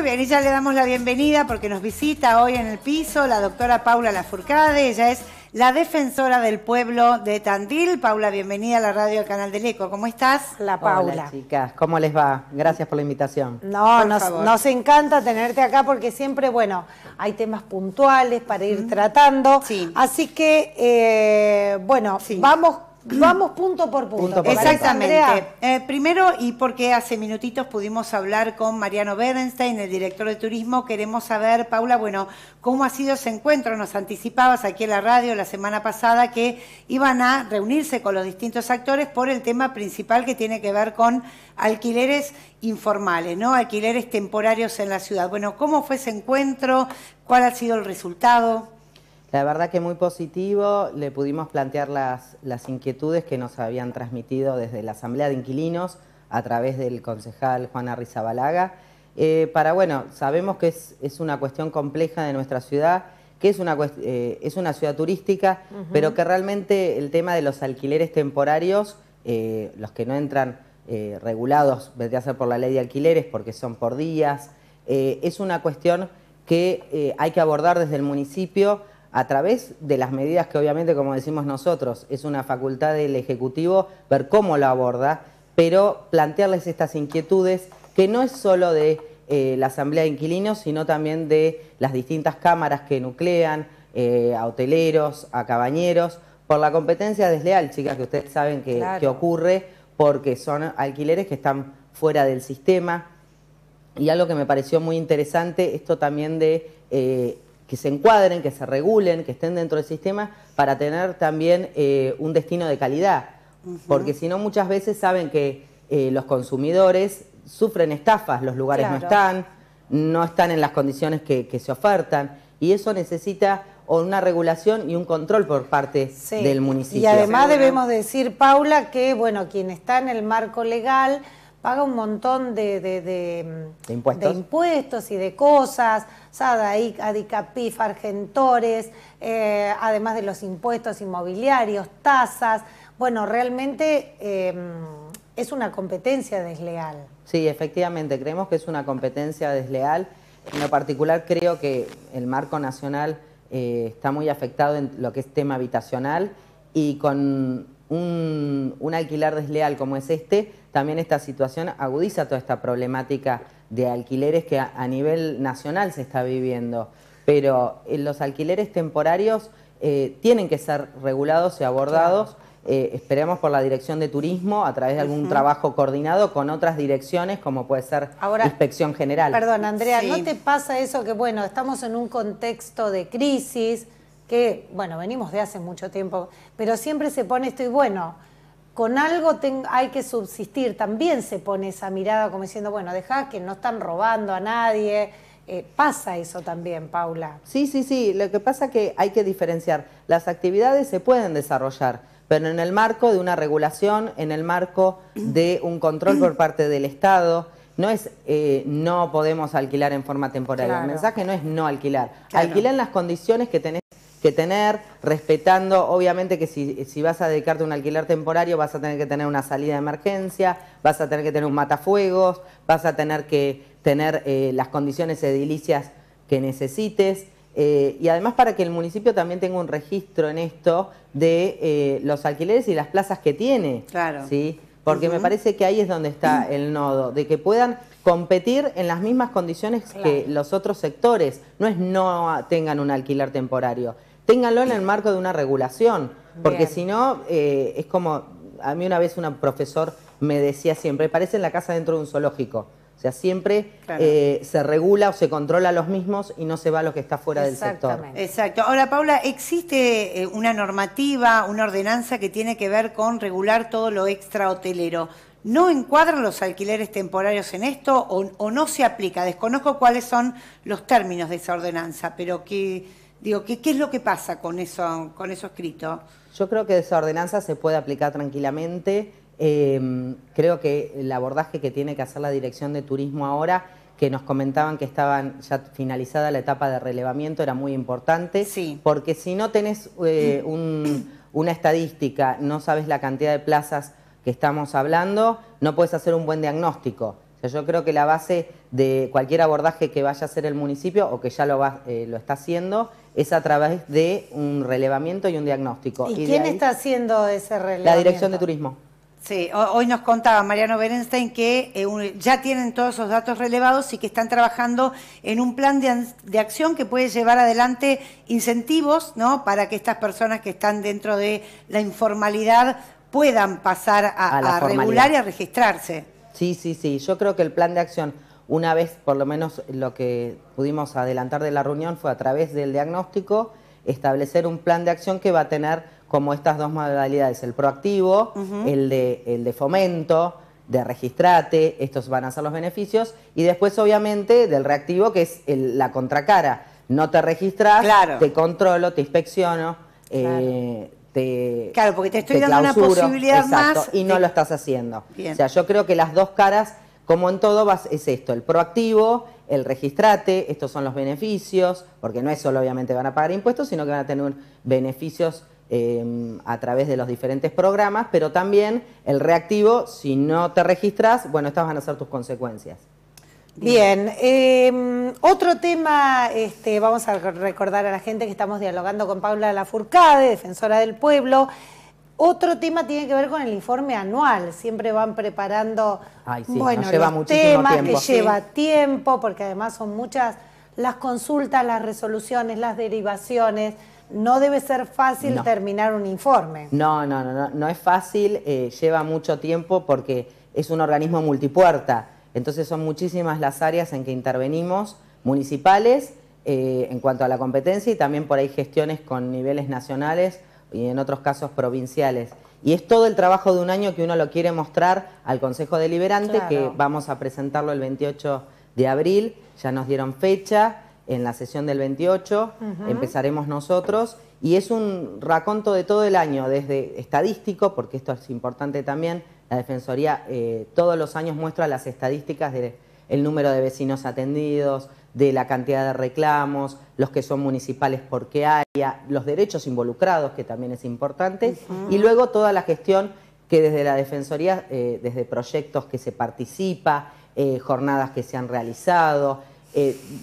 Muy bien, y ya le damos la bienvenida porque nos visita hoy en el piso la doctora Paula Lafourcade. Ella es la defensora del pueblo de Tandil. Paula, bienvenida a la radio del Canal del Eco. ¿Cómo estás? La Paula. Hola, chicas, ¿cómo les va? Gracias por la invitación. No, nos, nos, encanta tenerte acá porque siempre, bueno, hay temas puntuales para ir tratando. Sí. Así que, eh, bueno, vamos Vamos punto por punto. Exactamente. Eh, primero, y porque hace minutitos pudimos hablar con Mariano Berenstein, el director de turismo, queremos saber, Paula, bueno, cómo ha sido ese encuentro. Nos anticipabas aquí en la radio la semana pasada que iban a reunirse con los distintos actores por el tema principal que tiene que ver con alquileres informales, ¿no? Alquileres temporarios en la ciudad. Bueno, ¿cómo fue ese encuentro? ¿Cuál ha sido el resultado? La verdad que muy positivo, le pudimos plantear las, las inquietudes que nos habían transmitido desde la Asamblea de Inquilinos a través del concejal Juan Arrizabalaga. Eh, para, bueno, sabemos que es, es, una cuestión compleja de nuestra ciudad, que es una, eh, es una ciudad turística, pero que realmente el tema de los alquileres temporarios, eh, los que no entran regulados, vendría a ser por la ley de alquileres, porque son por días, es una cuestión que hay que abordar desde el municipio a través de las medidas que obviamente, como decimos nosotros, es una facultad del Ejecutivo ver cómo lo aborda, pero plantearles estas inquietudes que no es solo de eh, la Asamblea de Inquilinos, sino también de las distintas cámaras que nuclean, eh, a hoteleros, a cabañeros, por la competencia desleal, chicas, que ustedes saben que, ocurre, porque son alquileres que están fuera del sistema. Y algo que me pareció muy interesante, esto también de eh, que se encuadren, que se regulen, que estén dentro del sistema para tener también eh, un destino de calidad. Porque si no, muchas veces saben que eh, los consumidores sufren estafas, los lugares no están, no están en las condiciones que, se ofertan y eso necesita una regulación y un control por parte del municipio. Y además debemos decir, Paula, que bueno, quien está en el marco legal paga un montón de, de, impuestos? y de cosas, SADAIC, ADICAPIF, Argentores, eh, además de los impuestos inmobiliarios, tasas. Bueno, realmente em, es una competencia desleal. Sí, efectivamente, creemos que es una competencia desleal. En lo particular creo que el marco nacional eh, está muy afectado en lo que es tema habitacional y con un, un alquiler desleal como es este, también esta situación agudiza toda esta problemática de alquileres que a, nivel nacional se está viviendo. Pero eh, los alquileres temporarios eh, tienen que ser regulados y abordados. Eh, esperemos por la Dirección de Turismo a través de algún trabajo coordinado con otras direcciones como puede ser Inspección General. Perdón, Andrea, ¿no te pasa eso que, bueno, estamos en un contexto de crisis que, bueno, venimos de hace mucho tiempo, pero siempre se pone esto y bueno, con algo hay que subsistir. También se pone esa mirada como diciendo, bueno, deja que no están robando a nadie. Eh, pasa eso también, Paula. Sí, sí, sí. Lo que pasa es que hay que diferenciar. Las actividades se pueden desarrollar, pero en el marco de una regulación, en el marco de un control por parte del Estado. No es eh, no podemos alquilar en forma temporal. El mensaje no es no alquilar. Alquilar en las condiciones que tenés que tener, respetando, obviamente que si, si, vas a dedicarte a un alquiler temporario vas a tener que tener una salida de emergencia, vas a tener que tener un matafuegos, vas a tener que tener eh, las condiciones edilicias que necesites. Eh, y además para que el municipio también tenga un registro en esto de eh, los alquileres y las plazas que tiene. Claro. ¿sí? Porque me parece que ahí es donde está el nodo, de que puedan competir en las mismas condiciones que los otros sectores. No es no tengan un alquiler temporario ténganlo en el marco de una regulación, porque si no, eh, es como, a mí una vez un profesor me decía siempre, parece en la casa dentro de un zoológico. O sea, siempre eh, se regula o se controla a los mismos y no se va a lo que está fuera del sector. Exacto. Ahora, Paula, ¿existe eh, una normativa, una ordenanza que tiene que ver con regular todo lo extra hotelero? ¿No encuadran los alquileres temporarios en esto o, o no se aplica? Desconozco cuáles son los términos de esa ordenanza, pero que Digo, ¿qué, ¿qué es lo que pasa con eso, con eso escrito? Yo creo que esa ordenanza se puede aplicar tranquilamente. Em, creo que el abordaje que tiene que hacer la Dirección de Turismo ahora, que nos comentaban que estaban ya finalizada la etapa de relevamiento, era muy importante. Sí. Porque si no tenés eh, una estadística, no sabes la cantidad de plazas que estamos hablando, no puedes hacer un buen diagnóstico. yo creo que la base de cualquier abordaje que vaya a hacer el municipio o que ya lo, va, eh, lo está haciendo es a través de un relevamiento y un diagnóstico. ¿Y, quién está haciendo ese relevamiento? La Dirección de Turismo. Sí, hoy nos contaba Mariano Berenstein que eh, ya tienen todos esos datos relevados y que están trabajando en un plan de, acción que puede llevar adelante incentivos ¿no? para que estas personas que están dentro de la informalidad puedan pasar a, a regular y a registrarse. Sí, sí, sí. Yo creo que el plan de acción, una vez, por lo menos lo que pudimos adelantar de la reunión fue a través del diagnóstico, establecer un plan de acción que va a tener como estas dos modalidades, el proactivo, el, de, el de fomento, de registrate, estos van a ser los beneficios, y después obviamente del reactivo, que es la contracara. No te registras, te controlo, te inspecciono, eh, te, claro, porque te estoy dando una posibilidad exacto, Y no lo estás haciendo. O sea, yo creo que las dos caras, como en todo, es esto, el proactivo, el registrate, estos son los beneficios, porque no es solo obviamente van a pagar impuestos, sino que van a tener beneficios eh, a través de los diferentes programas, pero también el reactivo, si no te registras, bueno, estas van a ser tus consecuencias. Bien, em, otro tema, este, vamos a recordar a la gente que estamos dialogando con Paula Lafourcade, defensora del pueblo. Otro tema tiene que ver con el informe anual. Siempre van preparando bueno, los temas que lleva tiempo, porque además son muchas las consultas, las resoluciones, las derivaciones. No debe ser fácil terminar un informe. No, no, no, no, no es fácil, eh, lleva mucho tiempo porque es un organismo multipuerta entonces son muchísimas las áreas en que intervenimos, municipales, eh, en cuanto a la competencia y también por ahí gestiones con niveles nacionales y en otros casos provinciales. Y es todo el trabajo de un año que uno lo quiere mostrar al Consejo Deliberante, que vamos a presentarlo el 28 de abril, ya nos dieron fecha en la sesión del 28, empezaremos nosotros, y es un raconto de todo el año, desde estadístico, porque esto es importante también, la Defensoría eh, todos los años muestra las estadísticas del número de vecinos atendidos, de la cantidad de reclamos, los que son municipales por qué área, los derechos involucrados, que también es importante, y luego toda la gestión que desde la Defensoría, eh, desde proyectos que se participa, eh, jornadas que se han realizado.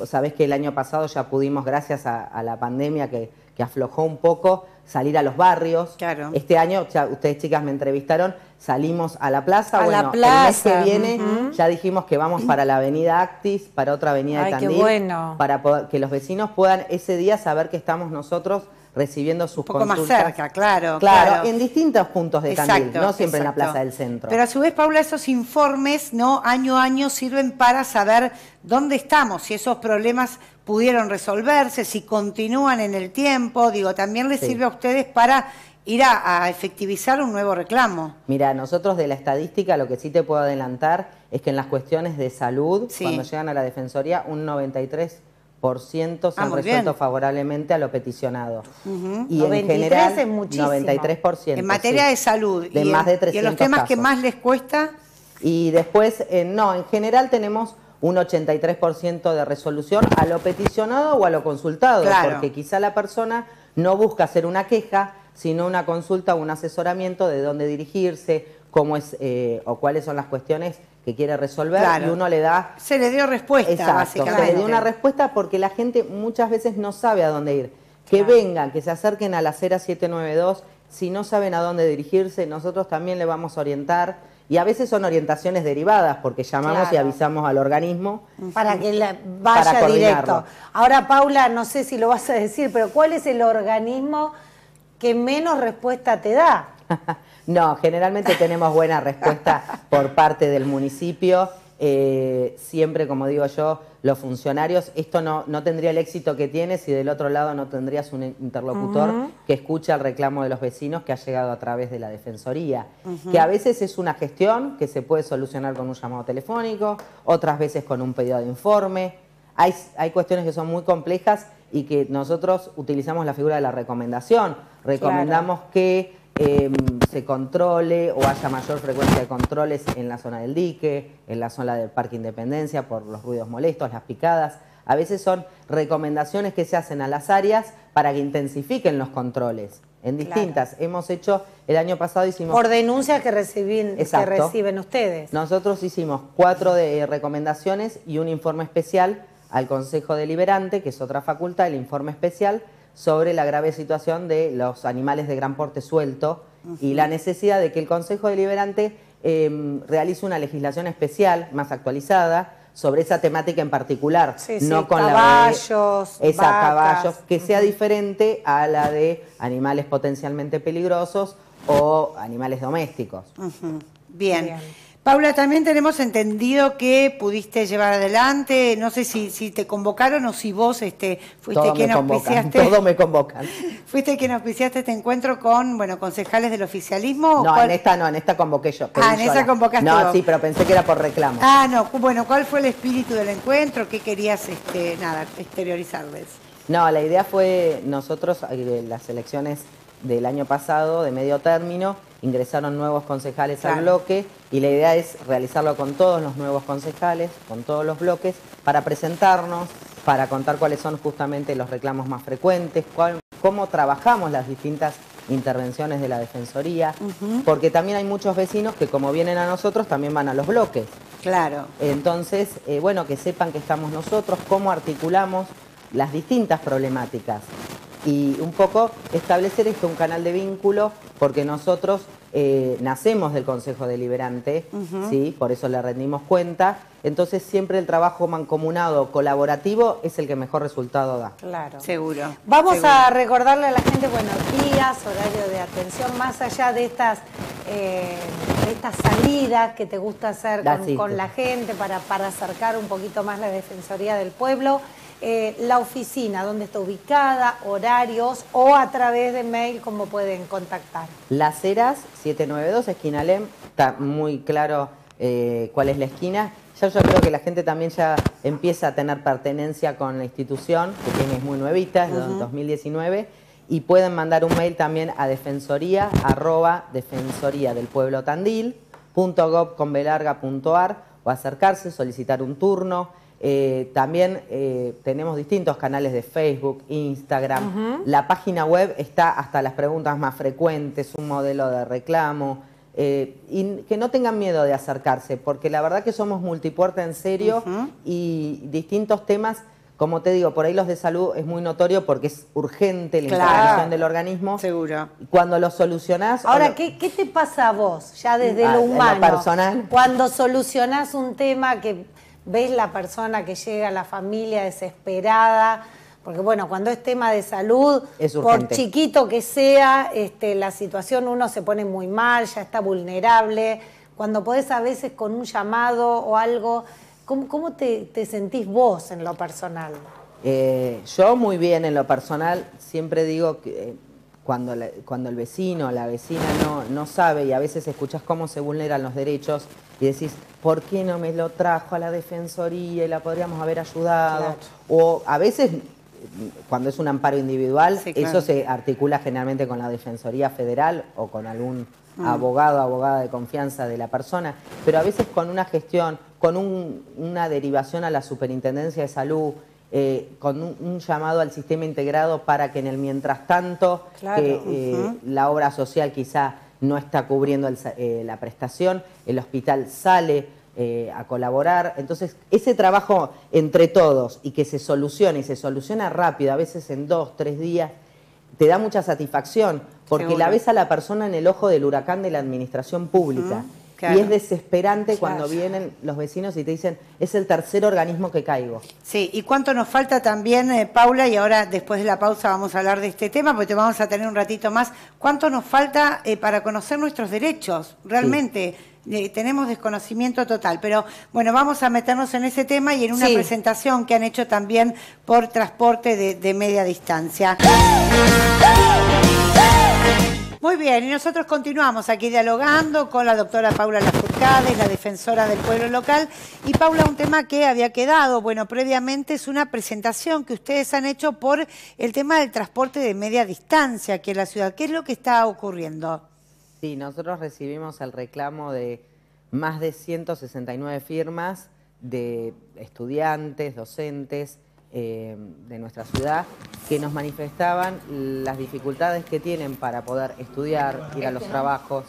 Sabés que el año pasado ya pudimos, gracias a, la pandemia que, que aflojó un poco, salir a los barrios. Claro. Este año, ya ustedes chicas me entrevistaron, salimos a la plaza. bueno, el mes que viene ya dijimos que vamos para la avenida Actis, para otra avenida de Tandil, bueno. para que los vecinos puedan ese día saber que estamos nosotros recibiendo sus Un poco más cerca, claro, claro. en distintos puntos de Tandil, no siempre en la plaza del centro. Pero a su vez, Paula, esos informes, ¿no? Año a año sirven para saber dónde estamos, si esos problemas pudieron resolverse, si continúan en el tiempo, digo, también les sirve a ustedes para ir a, efectivizar un nuevo reclamo. Mira, nosotros de la estadística lo que sí te puedo adelantar es que en las cuestiones de salud, cuando llegan a la Defensoría, un 93% se han ah, resuelto favorablemente a lo peticionado. Y en general, es muchísimo. 93%. En materia de salud. De y más de 300 ¿Y en los temas que más les cuesta? Y después, eh, no, en general tenemos un 83% de resolución a lo peticionado o a lo consultado, porque quizá la persona no busca hacer una queja, sino una consulta o un asesoramiento de dónde dirigirse, cómo es eh, o cuáles son las cuestiones que quiere resolver y uno le da... Se le dio respuesta, básicamente. Se le dio una respuesta porque la gente muchas veces no sabe a dónde ir. Que vengan, que se acerquen a la acera 792, si no saben a dónde dirigirse, nosotros también le vamos a orientar y a veces son orientaciones derivadas porque llamamos y avisamos al organismo. Para que vaya directo. Ahora, Paula, no sé si lo vas a decir, pero ¿cuál es el organismo que menos respuesta te da? no, generalmente tenemos buena respuesta por parte del municipio. Eh, siempre, como digo yo, los funcionarios, esto no, no, tendría el éxito que tiene si del otro lado no tendrías un interlocutor que escucha el reclamo de los vecinos que ha llegado a través de la Defensoría, que a veces es una gestión que se puede solucionar con un llamado telefónico, otras veces con un pedido de informe. Hay, hay cuestiones que son muy complejas y que nosotros utilizamos la figura de la recomendación. Recomendamos que Em, se controle o haya mayor frecuencia de controles en la zona del dique, en la zona del Parque Independencia por los ruidos molestos, las picadas. A veces son recomendaciones que se hacen a las áreas para que intensifiquen los controles. En distintas. Hemos hecho, el año pasado hicimos... Por denuncias que, reciben, que reciben ustedes. Nosotros hicimos cuatro de, recomendaciones y un informe especial al Consejo Deliberante, que es otra facultad, el informe especial sobre la grave situación de los animales de gran porte suelto y la necesidad de que el Consejo Deliberante em, realice una legislación especial, más actualizada, sobre esa temática en particular, no con caballos, la de caballos, que sea diferente a la de animales potencialmente peligrosos o animales domésticos. Bien. Paula, también tenemos entendido que pudiste llevar adelante, no sé si, si te convocaron o si vos este, fuiste quien auspiciaste. Todo me convocan. ¿Fuiste quien auspiciaste este encuentro con, bueno, concejales del oficialismo? No, en esta no, en esta convoqué yo. Ah, en esa convocaste No, sí, pero pensé que era por reclamo. Ah, no, bueno, ¿cuál fue el espíritu del encuentro? ¿Qué querías, este, nada, exteriorizarles? No, la idea fue nosotros, eh, las elecciones del año pasado, de medio término, ingresaron nuevos concejales al bloque y la idea es realizarlo con todos los nuevos concejales, con todos los bloques, para presentarnos, para contar cuáles son justamente los reclamos más frecuentes, cómo trabajamos las distintas intervenciones de la Defensoría, porque también hay muchos vecinos que como vienen a nosotros también van a los bloques. Claro. Entonces, eh, bueno, que sepan que estamos nosotros, cómo articulamos las distintas problemáticas y un poco establecer esto, un canal de vínculo, porque nosotros eh, nacemos del Consejo Deliberante, ¿sí? por eso le rendimos cuenta, entonces siempre el trabajo mancomunado, colaborativo, es el que mejor resultado da. Claro. Seguro. Vamos a recordarle a la gente buenos días, horario de atención, más allá de estas, eh, estas salidas que te gusta hacer con, la gente para, para acercar un poquito más la Defensoría del Pueblo. Eh, la oficina, dónde está ubicada, horarios o a través de mail, cómo pueden contactar. Las Heras, 792, esquina Lem, está muy claro eh, cuál es la esquina. Ya yo creo que la gente también ya empieza a tener pertenencia con la institución, que tiene, es muy nuevita, es de 2019, y pueden mandar un mail también a defensoría, arroba defensoría del pueblo tandil, o acercarse, solicitar un turno, eh, también eh, tenemos distintos canales de Facebook, Instagram. La página web está hasta las preguntas más frecuentes, un modelo de reclamo. Eh, y que no tengan miedo de acercarse, porque la verdad que somos multipuerta en serio y distintos temas, como te digo, por ahí los de salud es muy notorio porque es urgente la intervención del organismo. Seguro. Cuando lo solucionás... Ahora, ¿qué, te pasa a vos, ya desde ah, lo humano? personal. Cuando solucionás un tema que ves la persona que llega, la familia desesperada, porque bueno, cuando es tema de salud, por chiquito que sea, este, la situación uno se pone muy mal, ya está vulnerable, cuando podés a veces con un llamado o algo, ¿cómo, te, sentís vos en lo personal? Eh, yo muy bien en lo personal, siempre digo que cuando, cuando el vecino o la vecina no, no sabe y a veces escuchas cómo se vulneran los derechos y decís, ¿por qué no me lo trajo a la defensoría y la podríamos haber ayudado? O a veces, cuando es un amparo individual, eso se articula generalmente con la Defensoría Federal o con algún mm. abogado o abogada de confianza de la persona, pero a veces con una gestión, con una derivación a la Superintendencia de Salud, eh, con un, llamado al sistema integrado para que en el mientras tanto que eh, la obra social quizá no está cubriendo eh, la prestación, el hospital sale a colaborar. Entonces, ese trabajo entre todos y que se solucione y se soluciona rápido, a veces en dos, tres días, te da mucha satisfacción porque la ves a la persona en el ojo del huracán de la administración pública. Y es desesperante cuando vienen los vecinos y te dicen, es el tercer organismo que caigo. Sí, y cuánto nos falta también, eh, Paula, y ahora después de la pausa vamos a hablar de este tema, porque te vamos a tener un ratito más, cuánto nos falta eh, para conocer nuestros derechos, realmente. Eh, tenemos desconocimiento total, pero bueno, vamos a meternos en ese tema y en una presentación que han hecho también por transporte de, de media distancia. Muy bien, y nosotros continuamos aquí dialogando con la doctora Paula Lafourcade, la defensora del pueblo local. Y Paula, un tema que había quedado, bueno, previamente es una presentación que ustedes han hecho por el tema del transporte de media distancia aquí en la ciudad. ¿Qué es lo que está ocurriendo? Sí, nosotros recibimos el reclamo de más de 169 firmas de estudiantes, docentes, eh, de nuestra ciudad que nos manifestaban las dificultades que tienen para poder estudiar, ir a los trabajos,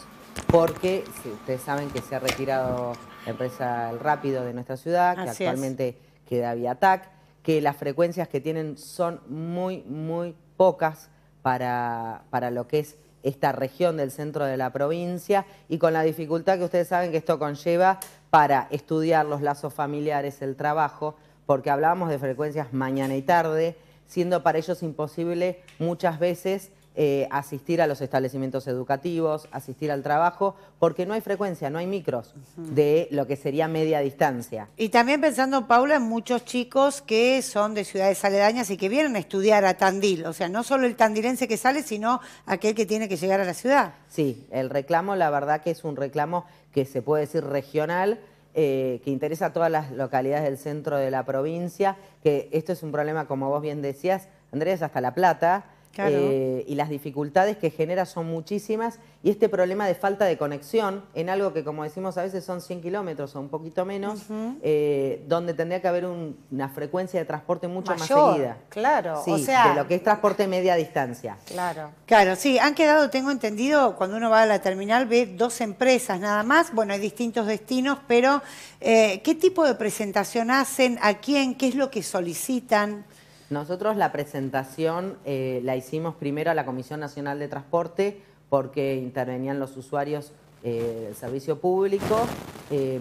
porque ustedes saben que se ha retirado la empresa El Rápido de nuestra ciudad, que actualmente queda vía TAC, que las frecuencias que tienen son muy, muy pocas para, para lo que es esta región del centro de la provincia y con la dificultad que ustedes saben que esto conlleva para estudiar los lazos familiares, el trabajo, porque hablábamos de frecuencias mañana y tarde, siendo para ellos imposible muchas veces eh, asistir a los establecimientos educativos, asistir al trabajo, porque no hay frecuencia, no hay micros de lo que sería media distancia. Y también pensando, Paula, en muchos chicos que son de ciudades aledañas y que vienen a estudiar a Tandil, o sea, no solo el tandilense que sale, sino aquel que tiene que llegar a la ciudad. Sí, el reclamo, la verdad que es un reclamo que se puede decir regional, eh, que interesa a todas las localidades del centro de la provincia, que esto es un problema, como vos bien decías, Andrés, hasta La Plata, eh, y las dificultades que genera son muchísimas y este problema de falta de conexión en algo que como decimos a veces son 100 kilómetros o un poquito menos, eh, donde tendría que haber una frecuencia de transporte mucho más seguida. Claro, o sea... De lo que es transporte media distancia. Claro. Claro, sí, han quedado, tengo entendido, cuando uno va a la terminal ve dos empresas nada más, bueno, hay distintos destinos, pero eh, ¿qué tipo de presentación hacen? ¿A quién? ¿Qué es lo que solicitan? Nosotros la presentación eh, la hicimos primero a la Comisión Nacional de Transporte porque intervenían los usuarios eh, del servicio público, eh,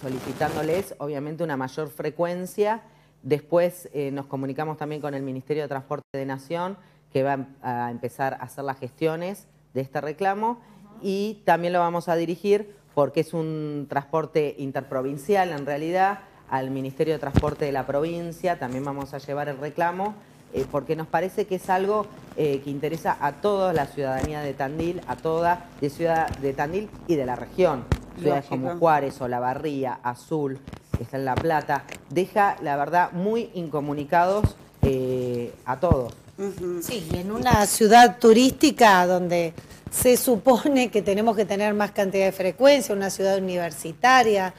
solicitándoles obviamente una mayor frecuencia. Después nos comunicamos también con el Ministerio de Transporte de Nación que va a empezar a hacer las gestiones de este reclamo. Y también lo vamos a dirigir porque es un transporte interprovincial en realidad, al Ministerio de Transporte de la provincia, también vamos a llevar el reclamo, eh, porque nos parece que es algo eh, que interesa a toda la ciudadanía de Tandil, a toda de ciudad de Tandil y de la región. Ciudades como Juárez, Olavarría, Azul, que está en La Plata, deja, la verdad, muy incomunicados eh, a todos. Sí, y en una ciudad turística donde se supone que tenemos que tener más cantidad de frecuencia, una ciudad universitaria,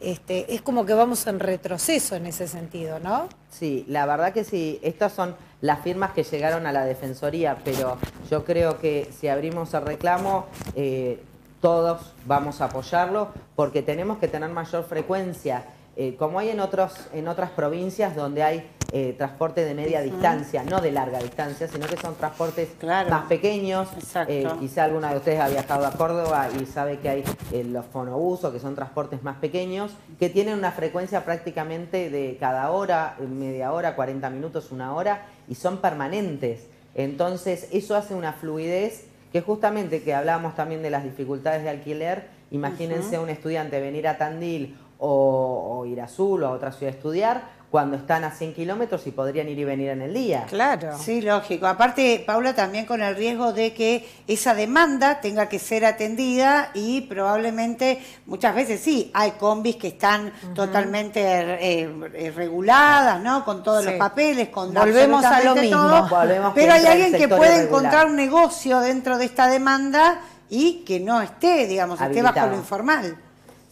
este, es como que vamos en retroceso en ese sentido, ¿no? Sí, la verdad que sí, estas son las firmas que llegaron a la Defensoría, pero yo creo que si abrimos el reclamo, eh, todos vamos a apoyarlo porque tenemos que tener mayor frecuencia eh, como hay en, otros, en otras provincias donde hay eh, transporte de media distancia, no de larga distancia, sino que son transportes más pequeños. Eh, quizá alguna de ustedes ha viajado a Córdoba y sabe que hay los fonobusos, que son transportes más pequeños, que tienen una frecuencia prácticamente de cada hora, media hora, 40 minutos, una hora, y son permanentes. Entonces, eso hace una fluidez que justamente que hablábamos también de las dificultades de alquiler, imagínense un estudiante venir a Tandil o, ir a Azul o a otra ciudad a estudiar cuando están a 100 kilómetros y podrían ir y venir en el día. Claro. Sí, lógico. Aparte, Paula, también con el riesgo de que esa demanda tenga que ser atendida y probablemente, muchas veces sí, hay combis que están totalmente eh, eh, reguladas, ¿no? Con todos los papeles, con Volvemos a lo mismo. pero hay alguien que puede encontrar un negocio dentro de esta demanda y que no esté, digamos, esté bajo lo informal.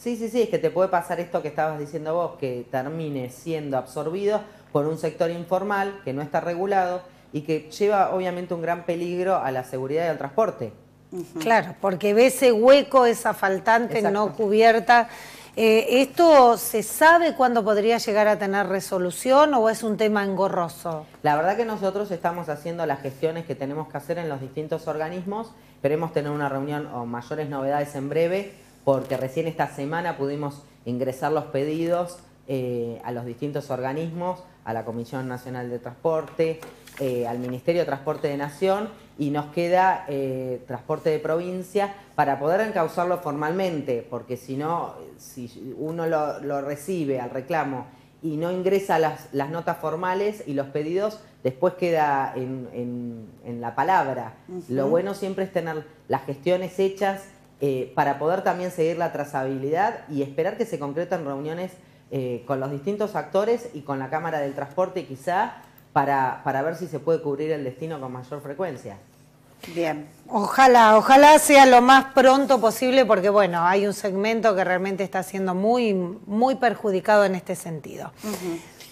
Sí, sí, sí, es que te puede pasar esto que estabas diciendo vos, que termine siendo absorbido por un sector informal que no está regulado y que lleva obviamente un gran peligro a la seguridad y al transporte. Claro, porque ve ese hueco, esa faltante no cubierta. Eh, ¿Esto se sabe cuándo podría llegar a tener resolución o es un tema engorroso? La verdad que nosotros estamos haciendo las gestiones que tenemos que hacer en los distintos organismos. Esperemos tener una reunión o mayores novedades en breve porque recién esta semana pudimos ingresar los pedidos eh, a los distintos organismos, a la Comisión Nacional de Transporte, eh, al Ministerio de Transporte de Nación y nos queda eh, transporte de provincia para poder encauzarlo formalmente, porque si no, si uno lo, recibe al reclamo y no ingresa las, notas formales y los pedidos, después queda en, la palabra. Lo bueno siempre es tener las gestiones hechas eh, para poder también seguir la trazabilidad y esperar que se concreten reuniones eh, con los distintos actores y con la Cámara del Transporte quizá para, para ver si se puede cubrir el destino con mayor frecuencia. Bien, ojalá, ojalá sea lo más pronto posible porque bueno, hay un segmento que realmente está siendo muy, muy perjudicado en este sentido.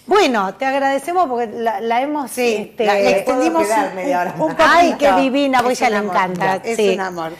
Bueno, te agradecemos porque la, hemos... Sí, este, la, extendimos un, Ay, qué divina, pues ella le encanta. Es un amor.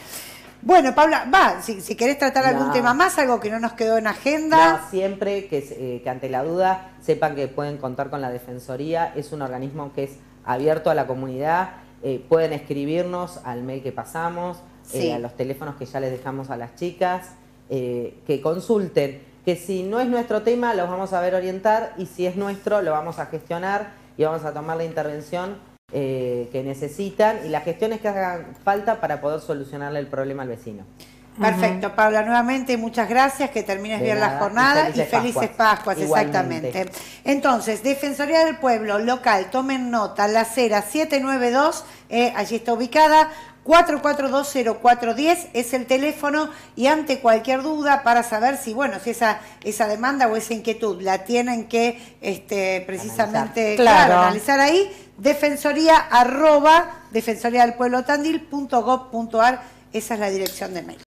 Bueno, Paula, va, si, si querés tratar algún tema más, algo que no nos quedó en agenda. No, siempre que, eh, que ante la duda sepan que pueden contar con la Defensoría. Es un organismo que es abierto a la comunidad. Eh, pueden escribirnos al mail que pasamos, eh, a los teléfonos que ya les dejamos a las chicas, que consulten. Que si no es nuestro tema, los vamos a ver orientar y si es nuestro, lo vamos a gestionar y vamos a tomar la intervención eh, que necesitan y las gestiones que hagan falta para poder solucionarle el problema al vecino. Perfecto, Paula, nuevamente muchas gracias, que termines bien la jornada y felices, Pascuas, exactamente. Entonces, Defensoría del Pueblo local, tomen nota, la acera 792, eh, allí está ubicada, 4420-410 es el teléfono y ante cualquier duda para saber si, bueno, si esa, esa demanda o esa inquietud la tienen que este, precisamente claro. analizar ahí, defensoría arroba defensoría del pueblo tandil.gov.ar, esa es la dirección de mail.